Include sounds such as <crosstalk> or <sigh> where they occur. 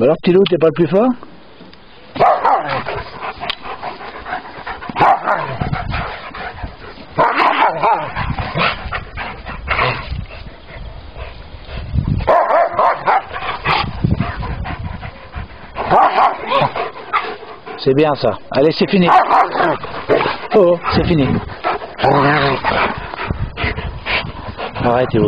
Alors petit t'es pas le plus fort? <laughs> C'est bien ça. Allez, c'est fini. Oh, c'est fini. Arrête, il